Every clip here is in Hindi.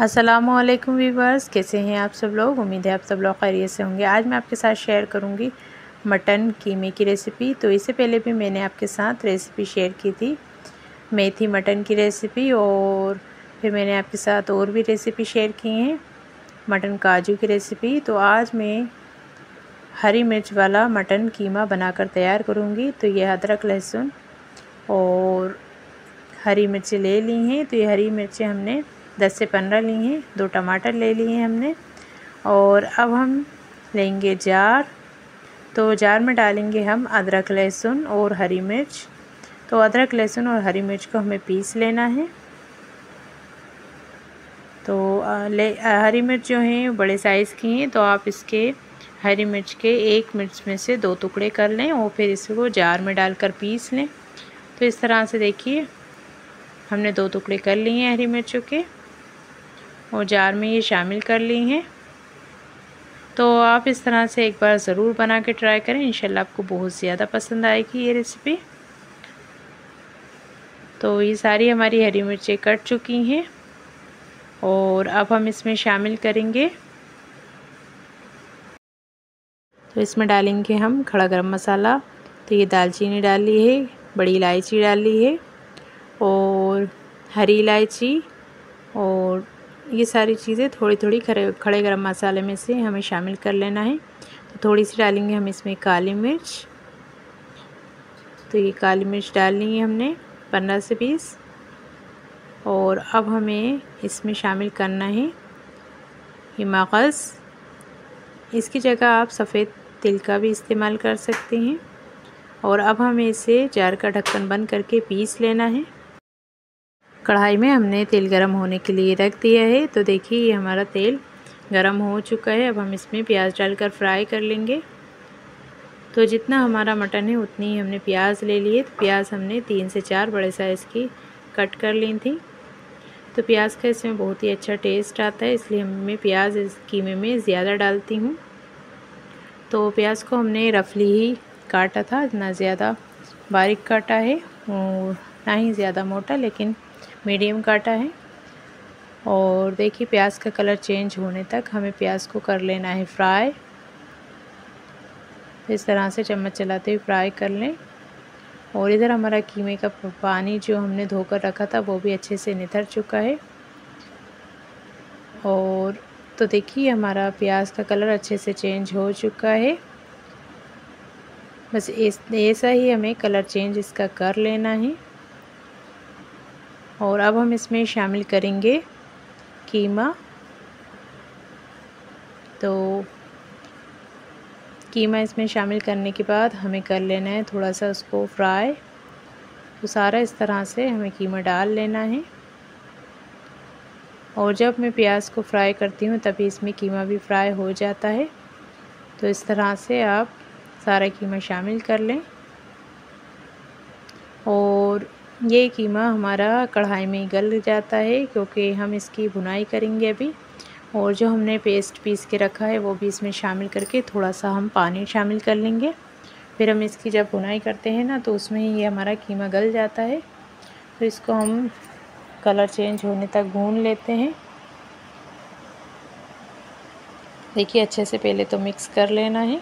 असलकुम वीवर्स, कैसे हैं आप सब लोग? उम्मीद है आप सब लोग खैरियत से होंगे। आज मैं आपके साथ शेयर करूँगी मटन कीमे की रेसिपी। तो इससे पहले भी मैंने आपके साथ रेसिपी शेयर की थी, मेथी मटन की रेसिपी, और फिर मैंने आपके साथ और भी रेसिपी शेयर की हैं, मटन काजू की रेसिपी। तो आज मैं हरी मिर्च वाला मटन कीमा बनाकर तैयार करूँगी। तो ये अदरक, लहसुन और हरी मिर्चें ले ली हैं। तो ये हरी मिर्चें हमने दस से पंद्रह ली हैं, दो टमाटर ले लिए हैं हमने, और अब हम लेंगे जार। तो जार में डालेंगे हम अदरक, लहसुन और हरी मिर्च। तो अदरक, लहसुन और हरी मिर्च को हमें पीस लेना है। तो ले हरी मिर्च जो हैं बड़े साइज़ की हैं तो आप इसके हरी मिर्च के एक मिर्च में से दो टुकड़े कर लें और फिर इसको जार में डालकर पीस लें। तो इस तरह से देखिए, हमने दो टुकड़े कर लिए हैं हरी मिर्चों के। और जार में ये शामिल कर ली हैं। तो आप इस तरह से एक बार ज़रूर बना के ट्राई करें। इंशाल्लाह आपको बहुत ज़्यादा पसंद आएगी ये रेसिपी। तो ये सारी हमारी हरी मिर्चें कट चुकी हैं और अब हम इसमें शामिल करेंगे। तो इसमें डालेंगे हम खड़ा गरम मसाला। तो ये दालचीनी डाली है, बड़ी इलायची डाली है और हरी इलायची और ये सारी चीज़ें थोड़ी थोड़ी खड़े खड़े गर्म मसाले में से हमें शामिल कर लेना है। तो थोड़ी सी डालेंगे हम इसमें काली मिर्च। तो ये काली मिर्च डालनी है हमने पंद्रह से बीस। और अब हमें इसमें शामिल करना है हिमागस इसकी जगह आप सफ़ेद तिल का भी इस्तेमाल कर सकते हैं। और अब हमें इसे जार का ढक्कन बंद करके पीस लेना है। कढ़ाई में हमने तेल गरम होने के लिए रख दिया है। तो देखिए, ये हमारा तेल गरम हो चुका है। अब हम इसमें प्याज डालकर फ्राई कर लेंगे। तो जितना हमारा मटन है, उतनी ही हमने प्याज ले लिए। तो प्याज हमने तीन से चार बड़े साइज़ की कट कर ली थी। तो प्याज का इसमें बहुत ही अच्छा टेस्ट आता है। इसलिए मैं प्याज इस कीमे में ज़्यादा डालती हूँ। तो प्याज को हमने रफली ही काटा था। ना ज़्यादा बारीक काटा है और ना ही ज़्यादा मोटा, लेकिन मीडियम काटा है। और देखिए, प्याज का कलर चेंज होने तक हमें प्याज को कर लेना है फ्राई। इस तरह से चम्मच चलाते हुए फ्राई कर लें। और इधर हमारा कीमे का पानी जो हमने धोकर रखा था, वो भी अच्छे से निथर चुका है। और तो देखिए, हमारा प्याज का कलर अच्छे से चेंज हो चुका है। बस ऐसा ही हमें कलर चेंज इसका कर लेना है। और अब हम इसमें शामिल करेंगे कीमा। तो कीमा इसमें शामिल करने के बाद हमें कर लेना है थोड़ा सा उसको फ्राई। तो सारा इस तरह से हमें कीमा डाल लेना है। और जब मैं प्याज को फ्राई करती हूँ तभी इसमें कीमा भी फ्राई हो जाता है। तो इस तरह से आप सारा कीमा शामिल कर लें और ये कीमा हमारा कढ़ाई में गल जाता है क्योंकि हम इसकी बुनाई करेंगे अभी। और जो हमने पेस्ट पीस के रखा है, वो भी इसमें शामिल करके थोड़ा सा हम पानी शामिल कर लेंगे। फिर हम इसकी जब बुनाई करते हैं ना तो उसमें ये हमारा कीमा गल जाता है। तो इसको हम कलर चेंज होने तक भून लेते हैं। देखिए, अच्छे से पहले तो मिक्स कर लेना है।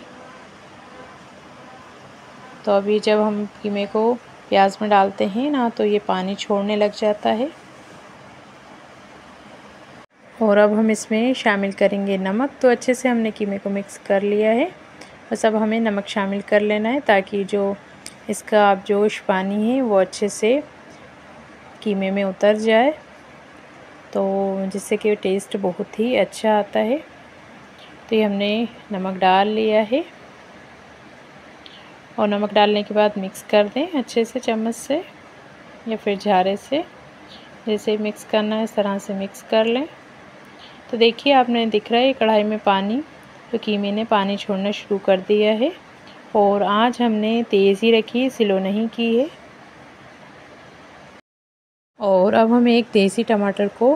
तो अभी जब हम कीमे को प्याज में डालते हैं, ना तो ये पानी छोड़ने लग जाता है। और अब हम इसमें शामिल करेंगे नमक तो अच्छे से हमने कीमे को मिक्स कर लिया है। बस अब हमें नमक शामिल कर लेना है, ताकि जो इसका आप जोश पानी है, वो अच्छे से कीमे में उतर जाए। तो जिससे कि टेस्ट बहुत ही अच्छा आता है। तो ये हमने नमक डाल लिया है। और नमक डालने के बाद मिक्स कर दें अच्छे से चम्मच से या फिर झारे से। जैसे मिक्स करना है, इस तरह से मिक्स कर लें। तो देखिए, आपने दिख रहा है कढ़ाई में पानी तो कीमे ने पानी छोड़ना शुरू कर दिया है। और आज हमने तेज़ ही रखी है, सिलो नहीं की है। और अब हम एक देसी टमाटर को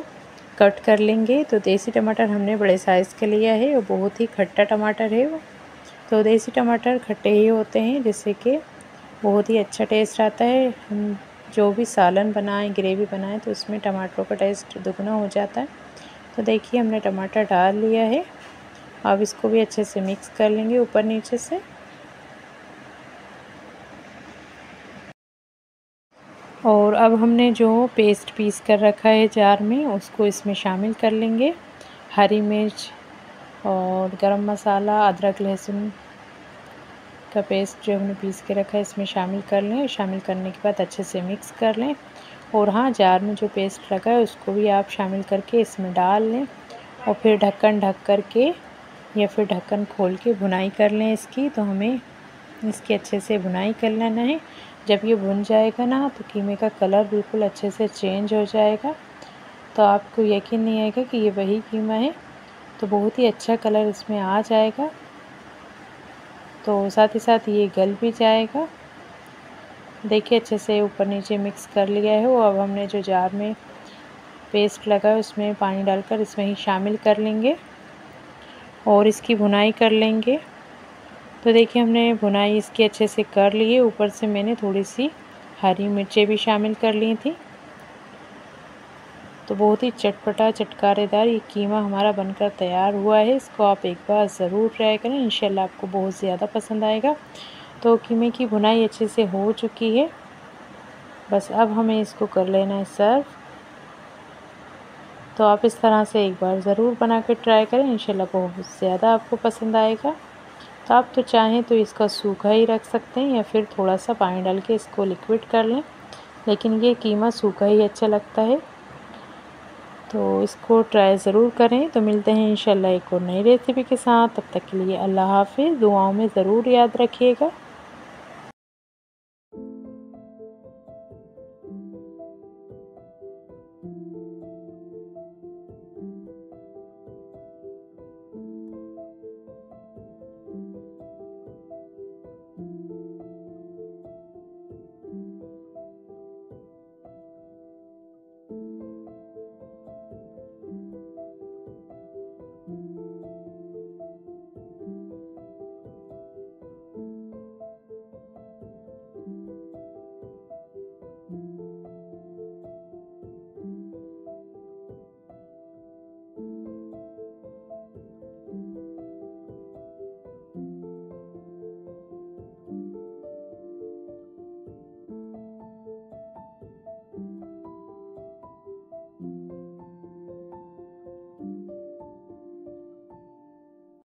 कट कर लेंगे। तो देसी टमाटर हमने बड़े साइज़ का लिया है, और बहुत ही खट्टा टमाटर है वो। तो देसी टमाटर खट्टे ही होते हैं, जिससे कि बहुत ही अच्छा टेस्ट आता है। हम जो भी सालन बनाएँ, ग्रेवी बनाएँ तो उसमें टमाटरों का टेस्ट दुगना हो जाता है। तो देखिए, हमने टमाटर डाल लिया है। अब इसको भी अच्छे से मिक्स कर लेंगे ऊपर नीचे से। और अब हमने जो पेस्ट पीस कर रखा है जार में, उसको इसमें शामिल कर लेंगे। हरी मिर्च और गरम मसाला, अदरक, लहसुन का पेस्ट जो हमने पीस के रखा है, इसमें शामिल कर लें। शामिल करने के बाद अच्छे से मिक्स कर लें। और हाँ जार में जो पेस्ट रखा है, उसको भी आप शामिल करके इसमें डाल लें। और फिर ढक्कन ढक कर के या फिर ढक्कन खोल के भुनाई कर लें इसकी। तो हमें इसकी अच्छे से भुनाई कर लेना है। जब ये भुन जाएगा ना तो कीमे का कलर बिल्कुल अच्छे से चेंज हो जाएगा। तो आपको यकीन नहीं आएगा कि ये वही कीमा है। तो बहुत ही अच्छा कलर इसमें आ जाएगा। तो साथ ही साथ ये गल भी जाएगा। देखिए, अच्छे से ऊपर नीचे मिक्स कर लिया है वो। अब हमने जो जार में पेस्ट लगा है, उसमें पानी डालकर इसमें ही शामिल कर लेंगे और इसकी भुनाई कर लेंगे। तो देखिए, हमने भुनाई इसकी अच्छे से कर ली है। ऊपर से मैंने थोड़ी सी हरी मिर्चें भी शामिल कर ली थी। तो बहुत ही चटपटा, चटकारेदार ये कीमा हमारा बनकर तैयार हुआ है। इसको आप एक बार ज़रूर ट्राई करें, इंशाल्लाह आपको बहुत ज़्यादा पसंद आएगा। तो कीमे की भुनाई अच्छे से हो चुकी है। बस अब हमें इसको कर लेना है सर्व। तो आप इस तरह से एक बार ज़रूर बना कर ट्राई करें, इंशाल्लाह बहुत ज़्यादा आपको पसंद आएगा। तो आप तो चाहें तो इसका सूखा ही रख सकते हैं या फिर थोड़ा सा पानी डाल के इसको लिक्विड कर लें, लेकिन ये कीमा सूखा ही अच्छा लगता है। तो इसको ट्राई ज़रूर करें। तो मिलते हैं इंशाल्लाह एक और नई रेसिपी के साथ। तब तक के लिए अल्लाह हाफिज़। दुआओं में ज़रूर याद रखिएगा।